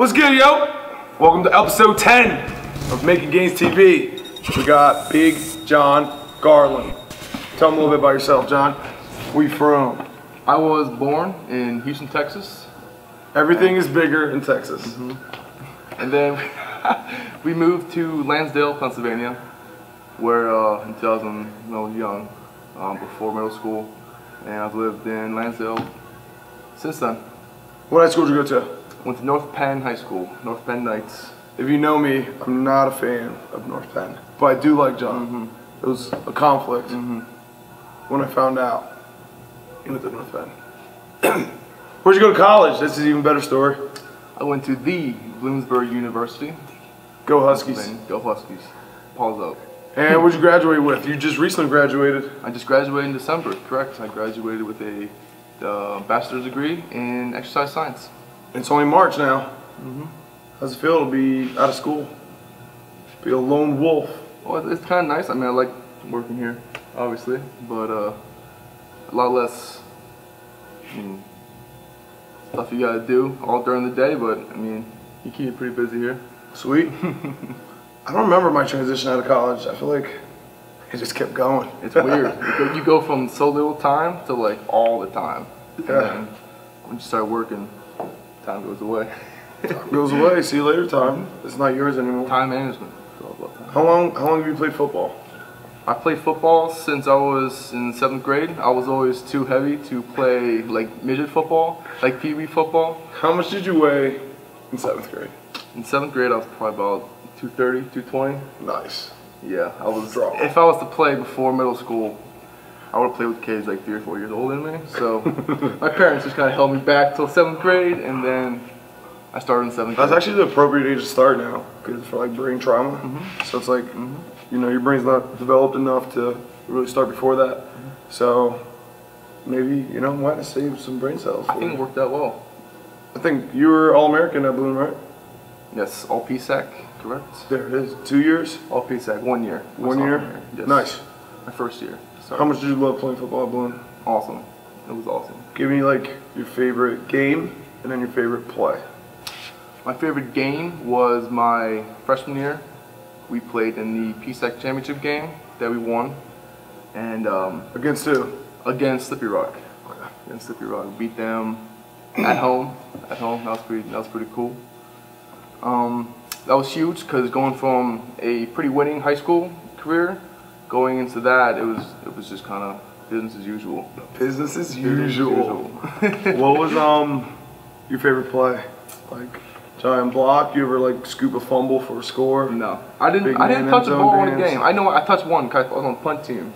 What's good, yo? Welcome to episode 10 of Making Gains TV. We got Big John Garland. Tell them a little bit about yourself, John. Where you from? I was born in Houston, Texas, Everything is bigger in Texas. and then we moved to Lansdale, Pennsylvania, where uh, in 2000 when I was young, um, before middle school, and I've lived in Lansdale since then. What high school did you go to? Went to North Penn High School, North Penn Knights. If you know me, I'm not a fan of North Penn, but I do like John. It was a conflict when I found out he went to North Penn. Where'd you go to college? This is an even better story. I went to the Bloomsburg University. Go Huskies. Go Huskies. Paul's up. And what'd you graduate with? You just recently graduated. I just graduated in December, correct? I graduated with a uh, bachelor's degree in exercise science. It's only March now. How's it feel to be out of school? Be a lone wolf. Well, it's kind of nice. I mean, I like working here, obviously, but uh, a lot less I mean, stuff you gotta do all during the day. But I mean, you keep it pretty busy here. Sweet. I don't remember my transition out of college. I feel like it just kept going. It's weird. you, go, from so little time to like all the time, and then when you start working, time goes away. Goes away. See you later, time. It's not yours anymore. time management. It's all about time. How long? How long have you played football? I played football since I was in seventh grade. I was always too heavy to play like midget football, like pee wee football. How much did you weigh in seventh grade? In seventh grade, I was probably about 230, 220. Nice. Yeah, I was. Drop. If I was to play before middle school, I would played with kids like three or four years older than me. So my parents just kind of held me back till seventh grade, and then I started in seventh That's grade. actually the appropriate age to start now, because for like brain trauma. Mm-hmm. So it's like, mm-hmm. you know, your brain's not developed enough to really start before that. Mm-hmm. So maybe you know why to save some brain cells. I think it worked out well. I think you were all American at Bloom, right? Yes, all PSAC, correct? There it is. Two years, All PSAC, one year. one year. Yes. Nice. My first year. So How much did you love playing football at Bloom? Awesome. It was awesome. Give me like your favorite game and then your favorite play. My favorite game was my freshman year. We played in the PSAC championship game that we won, and um, Against who? against Slippy Rock. Against Slippy Rock, we beat them at home. At home, that was pretty. That was pretty cool. Um, that was huge because going from a pretty winning high school career, going into that, it was it was just kind of business as usual. Business as Business as usual. what was um your favorite play? Like giant block? You ever like scoop a fumble for a score? No, I didn't. Big I didn't touch a ball in a game. I know I touched one because I was on punt team.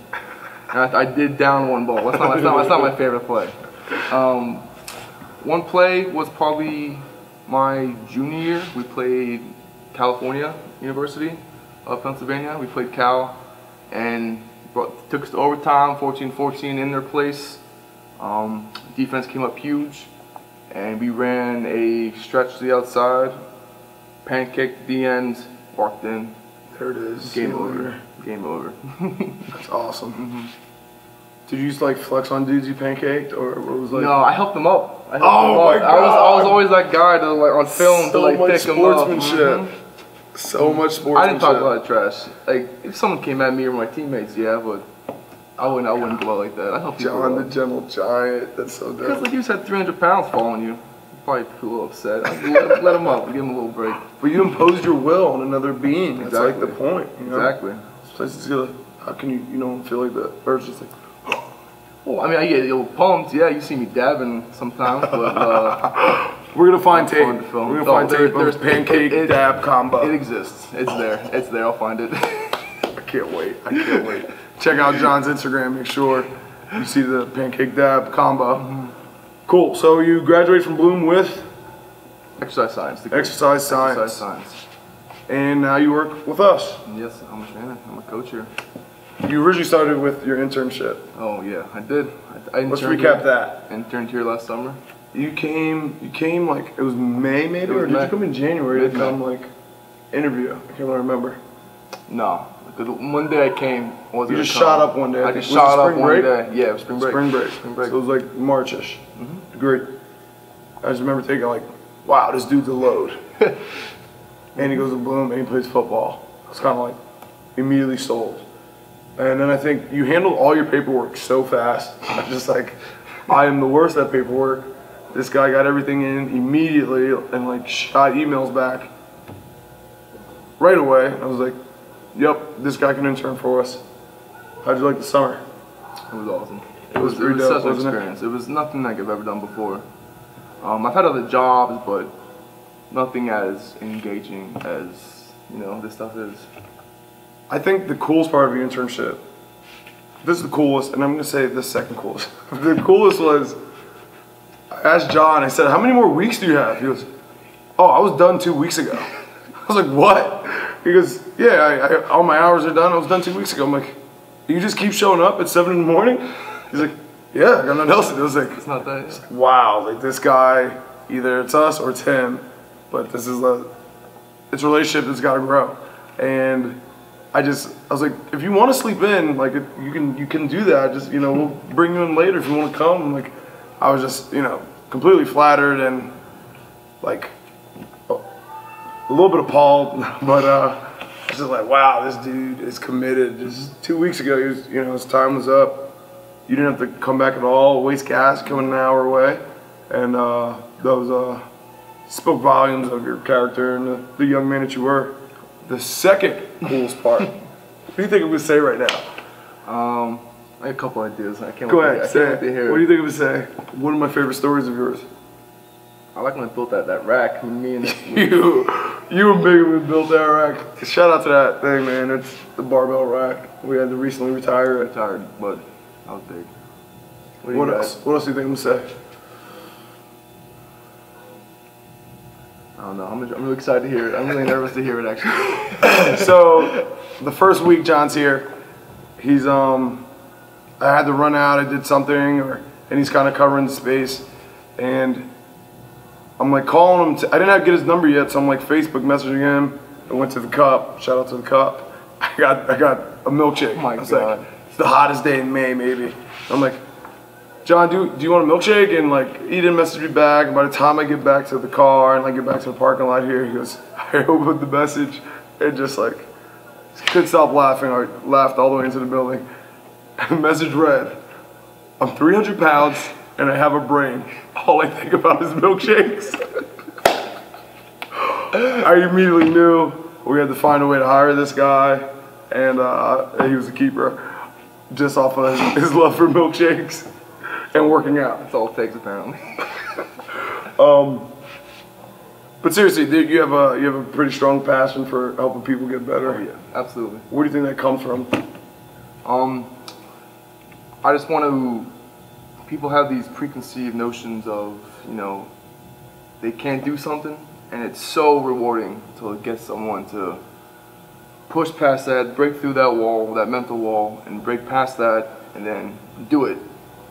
And I, I did down one ball. That's not. That's not, that's not my favorite play. Um, one play was probably my junior year. We played California University of Pennsylvania. We played Cal, and brought, took us to overtime, 14-14 in their place. Um, defense came up huge, and we ran a stretch to the outside, pancaked the end, walked in, There it is. game See over. Game over. That's awesome. Did you just like flex on dudes you pancaked, or what was like? no, I helped them up. I helped Oh them my up. I was I was always that guy to like on film to like pick them up. sportsmanship. Mhm. So much I didn't talk a lot of trash. Like if someone came at me or my teammates, yeah, but I wouldn't I wouldn't go out like that. I help people John the gentle giant. That's so good. Because like you said, 300 pounds falling you. Probably feel a little upset. Let, let him up, give him a little break. But you imposed your will on another being. That's like the point. You know? Exactly. This place is gonna. How can you you know feel like the bird's just like. Well, I mean, I get a little pumped. Yeah, you see me dabbing sometimes, but uh, We're gonna find tape. fun to film. We're gonna find there- tape there's- pancake it- dab combo. it exists. It's there. It's there. I'll find it. I can't wait. I can't wait. Check out John's Instagram. Make sure you see the pancake dab combo. Mm-hmm. Cool. So you graduated from Bloom with Exercise science. exercise science, Exercise science. and now you work with us. Yes, I'm a trainer. I'm a coach here. You originally started with your internship. Oh yeah, I did. I, I Let's recap here- that. Interned here last summer. You came. You came like it was May maybe, was or did May. you come in January to Mid-May. come like interview? I can't really remember. No, because one day I came. I wasn't You just come. shot up one day. I think. just Was shot up one break? day. Yeah, it was spring break. Spring break. Spring break. So it was like Marchish. Mm-hmm. Great. I just remember thinking like, wow, this dude's a load. and he goes to Bloom and he plays football. It's kind of like immediately sold. And then I think you handled all your paperwork so fast. I'm just like, I am the worst at paperwork. This guy got everything in immediately and like shot emails back right away. I was like, yep, this guy can intern for us. How'd you like the summer? It was awesome. It It was was, it was such an wasn't it? experience. It? was nothing like I've ever done before. Um, I've had other jobs, but nothing as engaging as you know this stuff is. I think the coolest part of your internship, this is the coolest, and I'm gonna say the second coolest. the coolest was, asked John, I said, how many more weeks do you have? He goes, oh, I was done two weeks ago. I was like, what? He goes, yeah, I, I, all my hours are done. I was done two weeks ago. I'm like, you just keep showing up at seven in the morning? He's like, yeah, I got nothing else to do. I was like, It's not that. wow, like this guy, either it's us or it's him, but this is a, it's a relationship that's got to grow. And I just, I was like, if you want to sleep in, like you can, you can do that. Just you know, we'll bring you in later if you want to come. Like, I was just, you know, completely flattered and like a little bit appalled, but uh, just like, wow, this dude is committed. Just two weeks ago, he was, you know, his time was up. You didn't have to come back at all, waste gas coming an hour away, and uh, that was uh, spoke volumes of your character and the, the young man that you were. The second coolest part. what do you think I'm gonna say right now? Um, I have a couple ideas. I can't. Go wait, ahead, I say it. hear. What do you think I'm gonna say? One of my favorite stories of yours. I like when I built that that rack. Me and you, you and Bigman built that rack. Shout out to that thing, man. It's the barbell rack. We had to recently retire it. retired, but that was big. What, What else? What else do you think I'm gonna say? I don't know. I'm, I'm really excited to hear it. I'm really nervous to hear it actually. so the first week John's here, he's um I had to run out, I did something or and he's kind of covering the space and I'm like calling him to, I didn't have to get his number yet, so I'm like Facebook messaging him. I went to the cup, shout out to the cup. I got I got a milkshake. Oh my I was God. like, it's the hottest day in May maybe. I'm like John, do, do you want a milkshake? And like, he didn't message me back. And by the time I get back to the car and I get back to the parking lot here, he goes, I opened the message and just like, couldn't stop laughing. I laughed all the way into the building. Message read, I'm 300 pounds and I have a brain. All I think about is milkshakes. I immediately knew we had to find a way to hire this guy. And uh, he was a keeper just off of his, his love for milkshakes and working out. That's all it takes apparently. But seriously, dude, you have a you have a pretty strong passion for helping people get better. Oh yeah, absolutely. Where do you think that comes from? Um, I just want to. People have these preconceived notions of, you know, they can't do something, and it's so rewarding to get someone to push past that, break through that wall, that mental wall, and break past that, and then do it,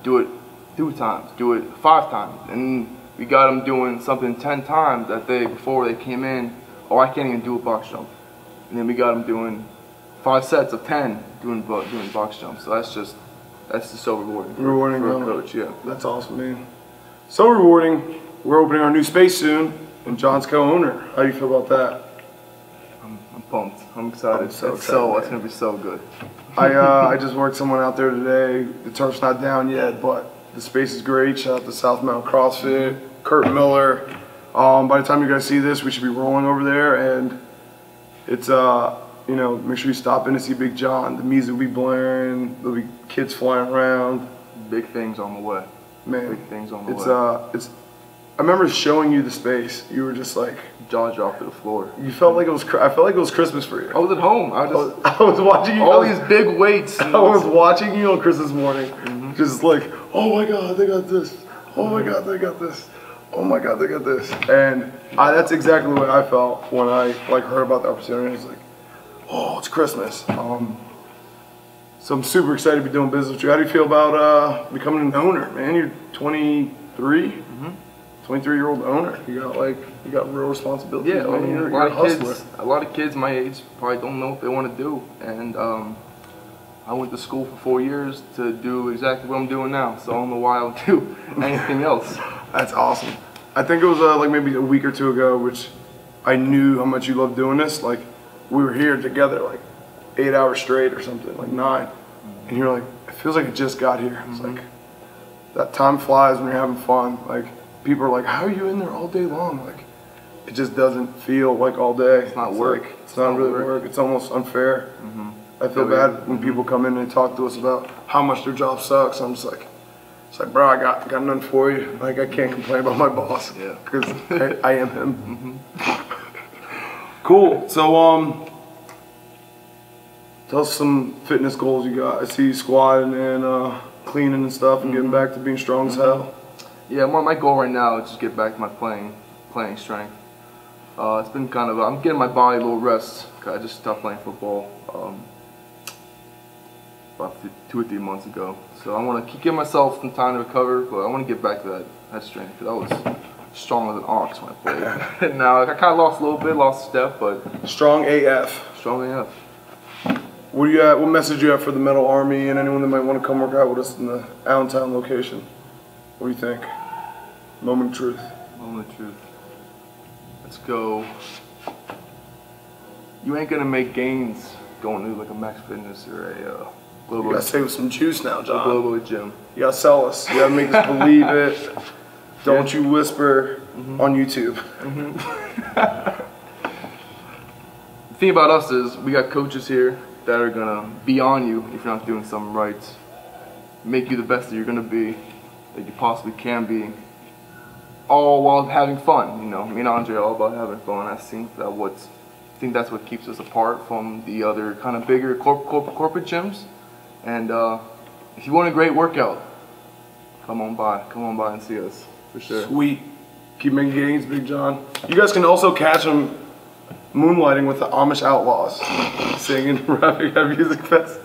do it two times, do it five times, and we got them doing something ten times that day before they came in. Oh, I can't even do a box jump, and then we got them doing five sets of ten doing doing box jumps. So that's just that's just so rewarding. For, Rewarding, for coach. Yeah. That's awesome, man. So rewarding. We're opening our new space soon, and John's co-owner. How do you feel about that? I'm, I'm pumped. I'm excited. I'm so it's so excited, it's gonna be so good. I uh, I just worked someone out there today. The turf's not down yet, but the space is great. Shout out to South Mountain CrossFit, Kurt Miller. Um, by the time you guys see this, we should be rolling over there, and it's uh, you know, make sure you stop in to see Big John. The music will be blaring. There'll be kids flying around. Big things on the way. Man, Big things on the it's way. It's uh, it's. I remember showing you the space. You were just like, Jaw dropped to the floor. you felt like it was. I felt like it was Christmas for you. I was at home. I I was, I was watching you. all was- these big weights. I was watching you on Christmas morning, just like, oh my god, they got this. Oh my god, they got this. Oh my god, they got this. And I, that's exactly way I felt when I like heard about the opportunity. I was like, oh, it's Christmas. Um, so I'm super excited to be doing business with you. How do you feel about uh, becoming an owner, man? You're 23, Mhm. 23 year old owner. You got like, you got real responsibilities. Yeah, I mean, you're, a lot a of kids, a lot of kids my age probably don't know what they want to do, and um, I went to school for four years to do exactly what I'm doing now. So I don't know why I would do anything else. That's awesome. I think it was uh, like maybe a week or two ago, which I knew how much you love doing this. Like we were here together like eight hours straight or something, like nine. And you're like, it feels like it just got here. It's mm-hmm. like that time flies when you're having fun. Like people are like, how are you in there all day long? Like it just doesn't feel like all day. It's not work. like- it's, It's not, not really work. work. It's almost unfair. Mm-hmm. I feel Yeah, bad when mm-hmm. people come in and talk to us about how much their job sucks. I'm just like, it's like, bro, I got got nothing for you. Like I can't complain about my boss. Yeah. Because I, I am him. Cool. So um, tell us some fitness goals you got. I see you squatting and uh, cleaning and stuff, and getting back to being strong as hell. Yeah, my, my goal right now is just get back to my playing playing strength. Uh, it's been kind of I'm getting my body a little rest. I just stopped playing football um, about th- two or three months ago. So I want to keep give myself some time to recover, but I want to get back to that that strength because I was strong as an ox when I played. and now I kind of lost a little bit, lost step, but Strong AF. strong AF. What do you have, What message do you have for the Mettle Army and anyone that might want to come work out with us in the Allentown location? What do you think? Moment of truth. Moment of truth. Let's go. You ain't gonna make gains going to like a Max Fitness or a uh, You Globo, gotta say with some juice now, a John. Globo gym. You gotta sell us. You gotta make us believe it. Don't you whisper on YouTube. The thing about us is we got coaches here that are gonna be on you if you're not doing something right. Make you the best that you're gonna be, that you possibly can be. All while having fun, you know. Me and Andre are all about having fun. I think that what's, I think that's what keeps us apart from the other kind of bigger corp- corp- corporate gyms. And uh, if you want a great workout, come on by. Come on by and see us for sure. Sweet. Keep making gains, Big John. You guys can also catch him moonlighting with the Amish Outlaws, singing, rapping at Musikfest.